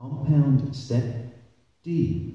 Compound step D.